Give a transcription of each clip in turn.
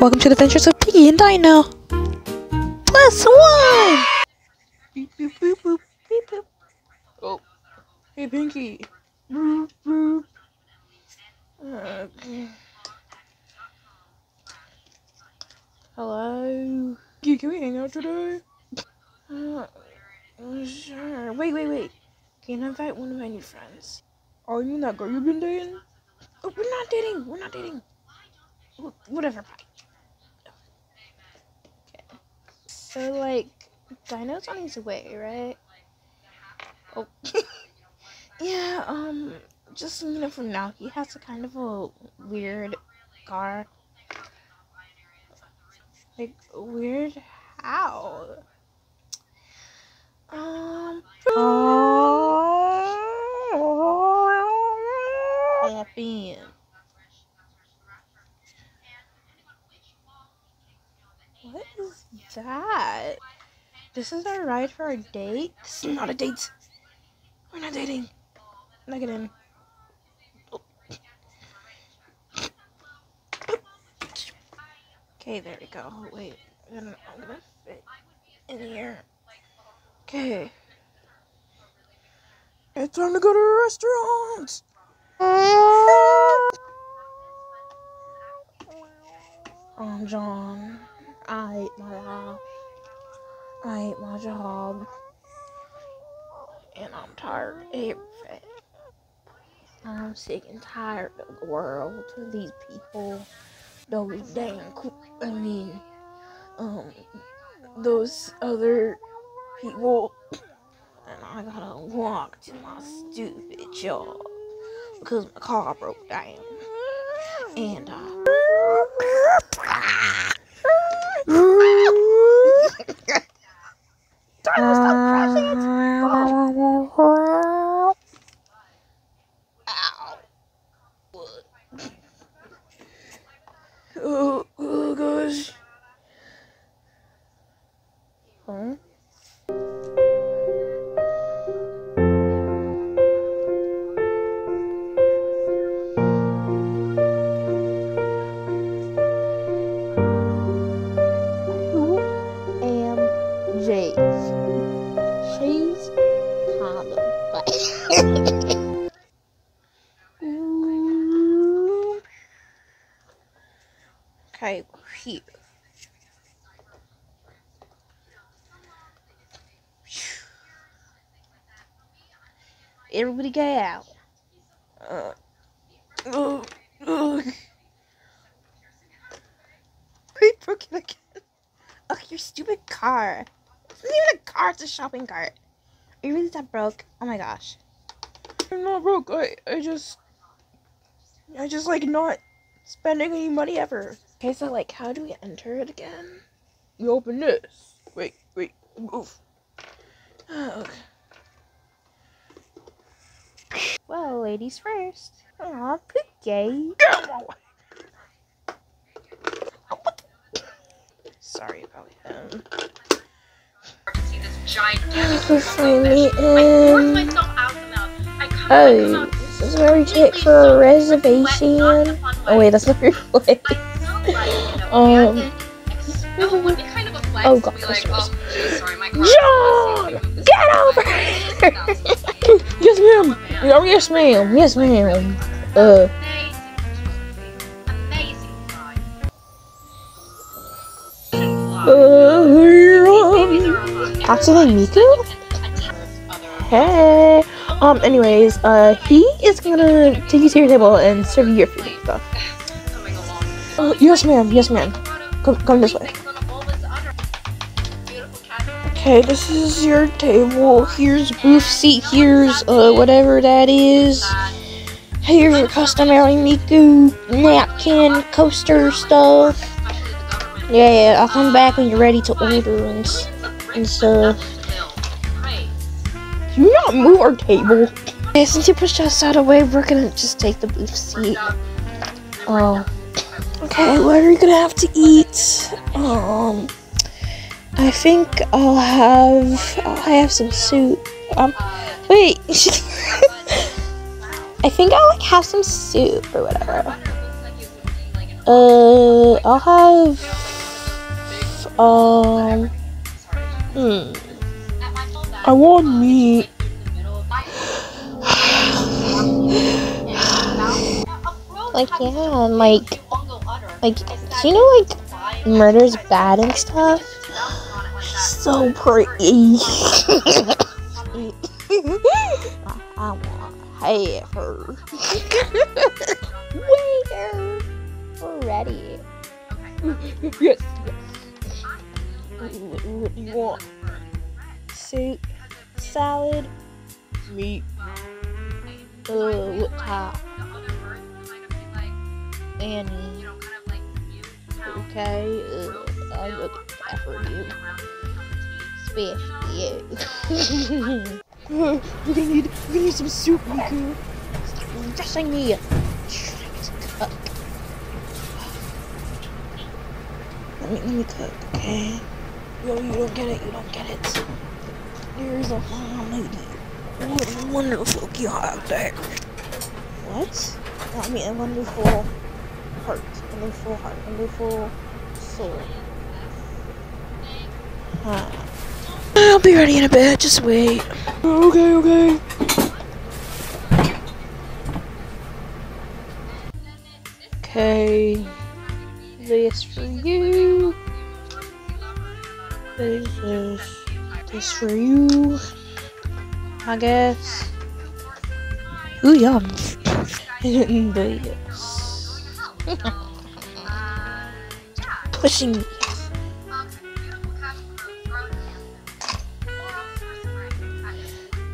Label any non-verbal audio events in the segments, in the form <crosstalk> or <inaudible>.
Welcome to the Adventures of Pinkie and Dino. Plus one! Beep, boop, boop, boop, beep, boop. Oh. Hey, Pinkie. Boop, boop. Okay. Hello? Can can we hang out today? Uh, sure. Wait, wait, wait. Can I invite one of my new friends? Oh, you mean that girl you've been dating? Oh, we're not dating. We're not dating. Whatever. Bye. Okay. So, like, Dino's on his way, right? Oh. <laughs> yeah, um, just you know, from now, he has a kind of a weird car. Like, weird how? Um. Happy. That? This is our ride for our date? This is not a date. We're not dating. Look at him. Okay, there we go. Wait, I'm gonna, I'm gonna fit in here. Okay. It's time to go to a restaurant. <laughs> I'm John. I hate my life. I hate my job. And I'm tired of everything. I'm sick and tired of the world, these people, those damn, I mean, um, those other people. And I gotta walk to my stupid job because my car broke down. And I. Ah! <laughs> Get out. <laughs> Uh, ugh. We broke it again. Ugh, <laughs> your stupid car. It's not even a car, it's a shopping cart. Are you really that broke? Oh my gosh. I'm not broke. I, I just. I just like not spending any money ever. Okay, so like, how do we enter it again? You open this. Wait, wait, move. Oh, <sighs> okay. Well, ladies first. Aw, Pookie. Sorry about him. see this gigantic We're finally I forced in. myself out the mouth. I come Oh, this is where we check for a reservation. Oh wait, that's not your <laughs> place. Um, oh, God, customers. John, get over <laughs> here! yes, ma'am. Oh, yes, ma'am. Yes, ma'am. Uh, uh, Hatsune Miku? Hey. Um. Anyways, uh, he is gonna take you to your table and serve you your food and stuff. Uh, yes, ma'am. Yes, ma'am. Come, come this way. Okay, this is your table. Here's booth seat. Here's uh whatever that is. Here's your customary Miku napkin coaster stuff. Yeah, yeah. I'll come back when you're ready to order and and stuff. Can you not move our table? Okay, since you pushed us out of the way, we're gonna just take the booth seat. Oh. Okay, what are we gonna have to eat? Um, I think I'll have I'll have some soup. Um, wait. <laughs> I think I'll like have some soup or whatever. Uh, I'll have. Um. Hmm. I want meat. <sighs> Like yeah, and like like you know like murder's bad and stuff? So pretty. <laughs> I want to have her. <laughs> Waiter, we're ready. yes, yes. What, what do you want? Soup, salad, meat. Uh, what type? Annie. Okay, uh, I'll look after you. Especially you. we're gonna need, we're gonna need some soup, Miku. Yes, I need. Trying to. Let me, let me cook, okay? Yo, you don't get it, you don't get it. There's a long lady. What a wonderful there. What? I mean, a wonderful heart, wonderful heart, wonderful soul. Huh. I'll be ready in a bit, just wait. Okay, okay. Okay. This for you. This is this for you. I guess. Ooh, yum. <laughs> but yes. <laughs> Pushing me.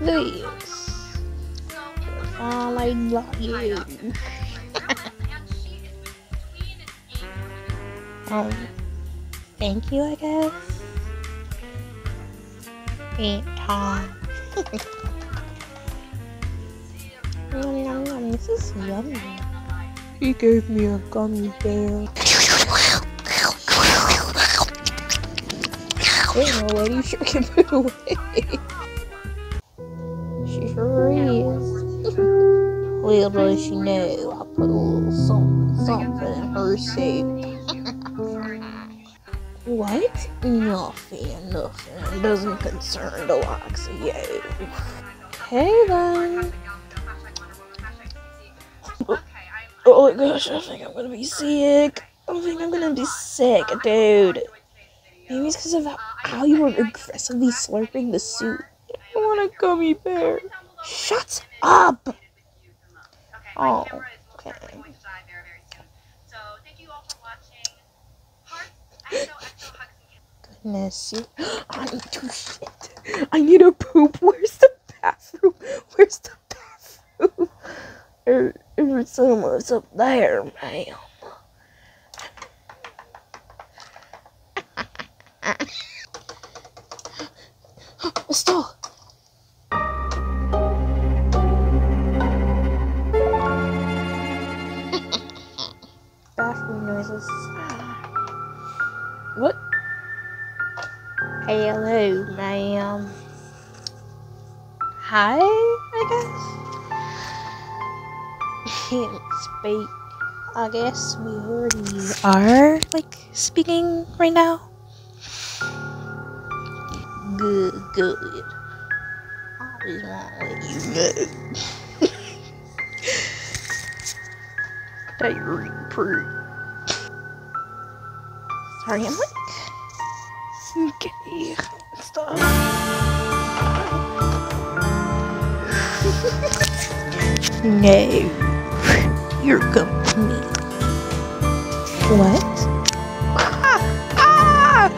This. All I love you. Um, <laughs> thank you, I guess. Eat Tom. Yum, yum, yum. This is yummy. He gave me a gummy bear. Wait, no, what you can <laughs> put away? Little she know, I put a little something, something in her soup. what? Nothing, nothing. Doesn't concern the likes of you. Okay then. Oh, oh my gosh, I think I'm gonna be sick. I think I'm gonna be sick, dude. Maybe it's because of how you were aggressively slurping the soup. I want a gummy bear. Shut up! Oh, okay. Goodness, you. <gasps> I need to shit. I need a poop. Where's the bathroom? Where's the bathroom? Er, er, someone's up there, ma'am. <laughs> Stop. Hello, ma'am. Hi, I guess. Can't speak. I guess we already are like speaking right now. Good, good. I always want to let you know <laughs> that you're. Sorry, I'm like. Okay, stop. <laughs> no, you're company. What? Ah! <laughs> Ah!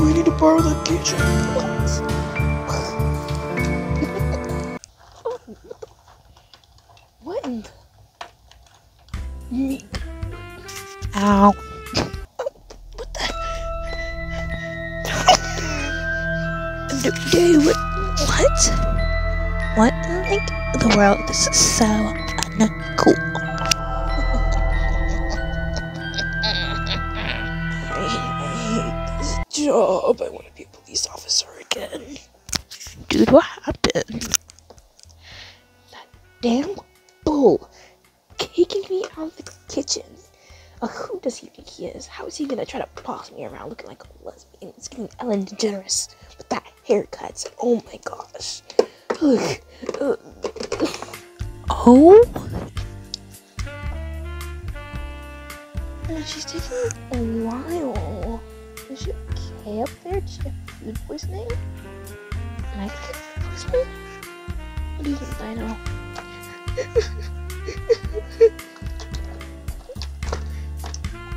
we need to borrow the kitchen. What? what in the... Me. Ow. Do, do what? What? What in like the world? This is so uncool. I hate this job. I want to be a police officer again. Dude, what happened? That damn bull kicking me out of the kitchen. Uh, who does he think he is? How is he gonna try to boss me around looking like a lesbian? It's getting Ellen DeGeneres with that haircut. Oh my gosh. Oh? She's taking a while. Is she okay up there? Does she have food poisoning? Am I gonna get food poisoning? What do you think, Dino?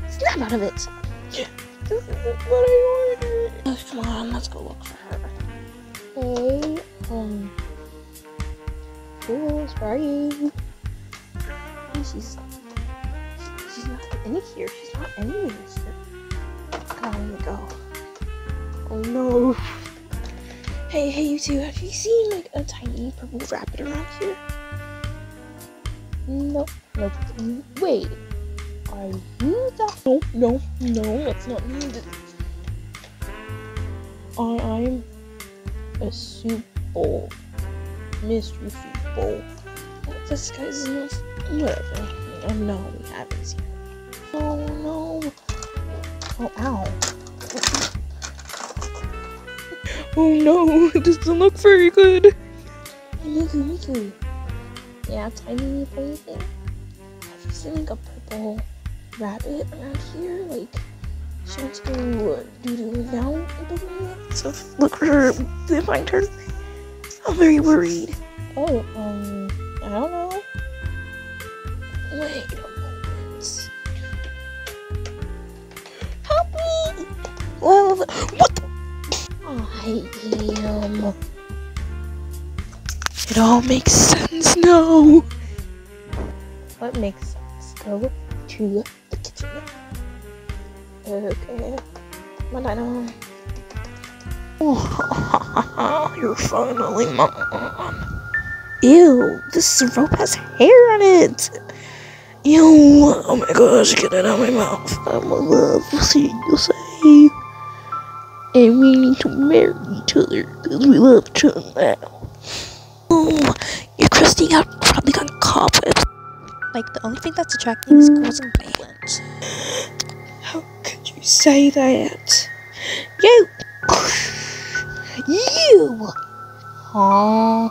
Snap out of it! Yeah. This isn't what I ordered! Oh, come on, let's go look for Hey, um... Cool, sorry. She's... She's not in here. She's not anywhere. God, I need to go. Oh no. Hey, hey, you two, have you seen like a tiny purple rabbit around here? Nope, nope. Wait, are you that? No, no, no, that's not me. I, I'm a soup bowl. Mystery soup bowl. This guy's no, whatever. I know we haven't seen him. Oh no. Oh, ow. Oh no, it doesn't look very good. Miku, Miku. Yeah, tiny funny thing. Have you seen like a purple rabbit around here? Like, she wants to do do now. So look for her find her. I'm very worried. Oh, um, I don't know. Wait a moment. Help me! Well, what the? I am. It all makes sense now. What makes sense? Go to the kitchen. Okay. Come on, Dino. Oh, you're finally mom. Ew, this rope has hair on it. Ew, oh my gosh, get it out of my mouth. I'm in love with you say. And we need to marry each other because we love each other now. Oh, you're crusty out probably got cobwebs. Like, the only thing that's attracting is schools and plants. Say that? You! You! Aww.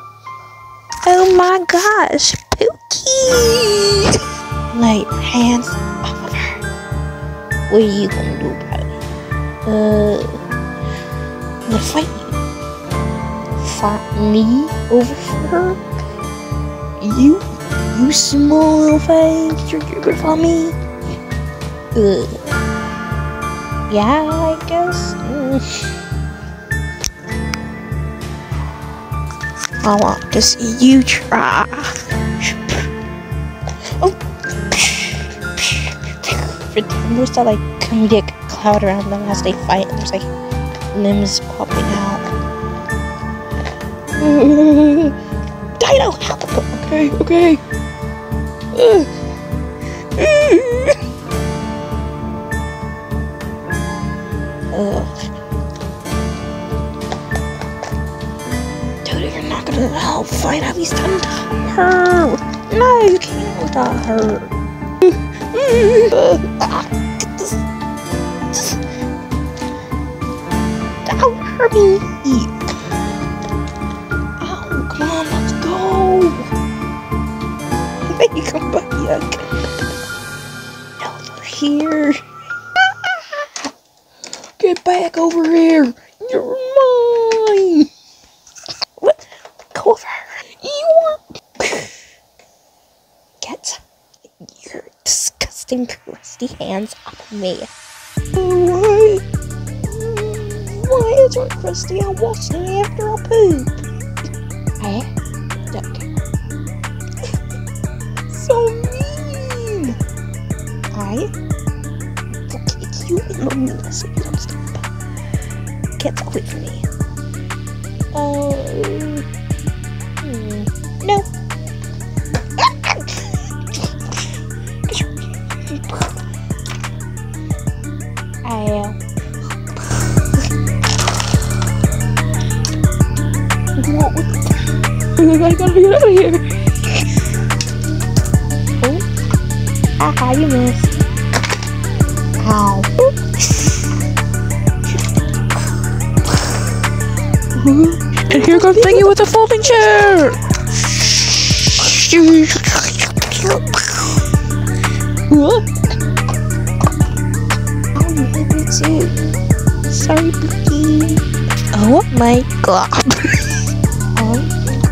Oh my gosh, Pookie! Lay hands off of her. What are you gonna do about it? Uh, I'm gonna fight you. Fight me over for her? You? You small little thing? You're, you're gonna fight me? Uh, yeah, I guess. I want to see you try. Oh. There's that like comedic cloud around them as they fight, there's like limbs popping out. <laughs> Dino, help! Okay, okay. Ugh. Dude, you're not gonna help fight. At least untie her. No, you can't untie her. Ah. Just- Don't hurt me. Ow, come on, let's go. <laughs> Make come back. No, me. Why? Why is it crusty? I washed it after I poop. I don't care. <laughs> so mean. I kick you in the nuts if you don't stop. Get away from me. Oh. hmm, No. my I gotta get out of here. oh. Aha, you missed. Ow. and here goes Thingy with a folding chair! Oh, you too. Sorry, Pookie. Oh my god.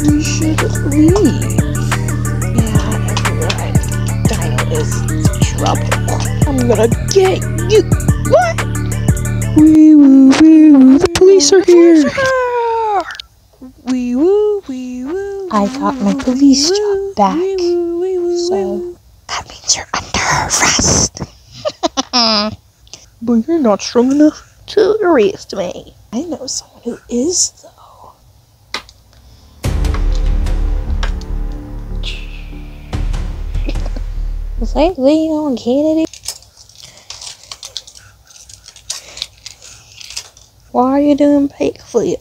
We should leave. Yeah, everyone. Dino is in trouble. I'm gonna get you. What? Wee woo, wee woo. The police are here. Wee woo, wee woo. I got my police job back. So, So that means you're under arrest. <laughs> but you're not strong enough to arrest me. I know someone who is, though. That legal on Kennedy? Why are you doing backflip?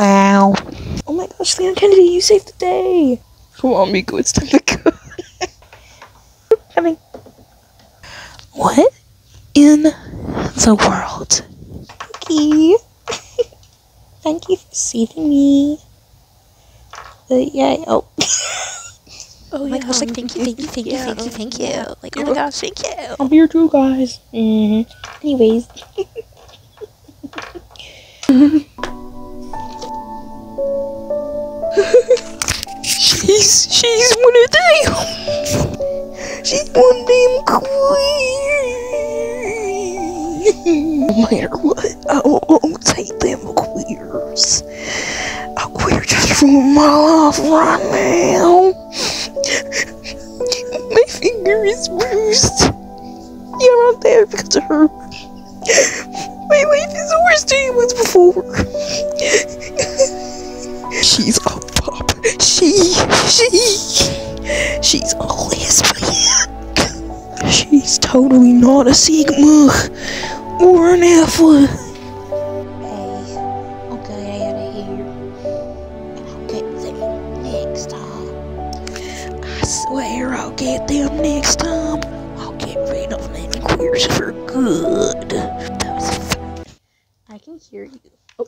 Ow. Oh my gosh, Leon Kennedy, you saved the day! Come on, Miko, it's time to go. <laughs> Having What in the world? key. <laughs> Thank you for saving me. But yeah, <laughs> oh. Oh my yeah, I was like, thank you, thank you, thank you, Yeah, thank you, thank yeah. you. Like, oh my gosh, thank you. I'm here too, guys. hmm Anyways. <laughs> she's she's one of them. She's one of them queers. No matter what, I won't take them queers. A queer just ruined my life right now. My finger is bruised. Yeah, right there because of her. My life is the worst than it was before. She's a pop. She, she, she's a lesbian. She's totally not a Sigma or an Alpha. Hey, I'll get out of here. And I'll get them next time. I swear I'll get them next time. I'll get rid of them queers for good. That was fun. I can hear you. Oh,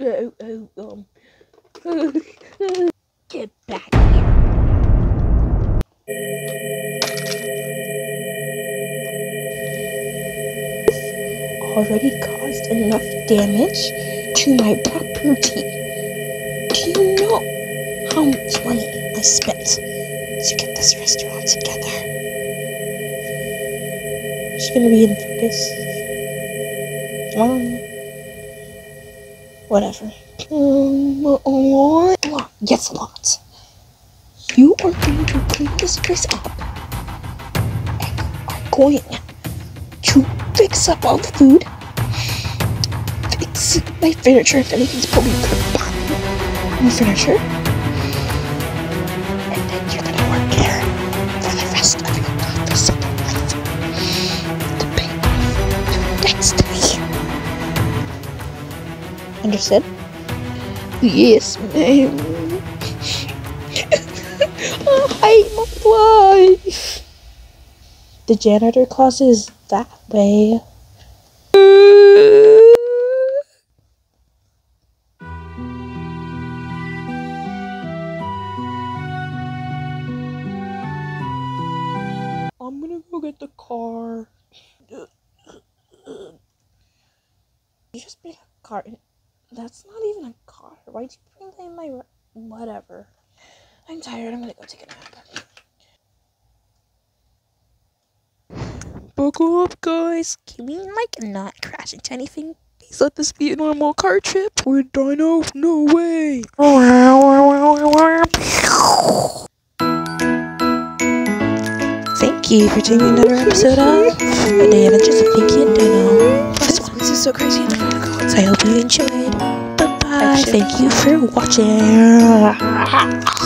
oh, oh, um. <laughs> Get back here. Already caused enough damage to my property. Do you know how much money I spent to get this restaurant together? She's gonna be in focus. Um, whatever. Um, a lot? A lot. Yes, a lot. You are going to clean this place up and are going fix up all the food, fix my furniture if anything's good my furniture, and then you're gonna work here for the rest of your life to pay off your debts to me. Understood? Yes, ma'am. <laughs> Oh, I hate my life. The janitor closet is that way. I'm gonna go get the car. You just bring a car. That's not even a car. Why'd you bring that in my. Whatever. I'm tired. I'm gonna go take a nap. Up, guys. Can we like not crash into anything? Please let this be a normal car trip with Dino. No way. Thank you for taking another episode of The Adventures of Pinkie and Dino. Plus one. This is so crazy. So I hope you enjoyed. Bye bye. Thank you for watching. <laughs>